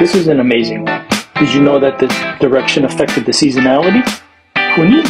This is an amazing one. Did you know that the direction affected the seasonality? Who knew?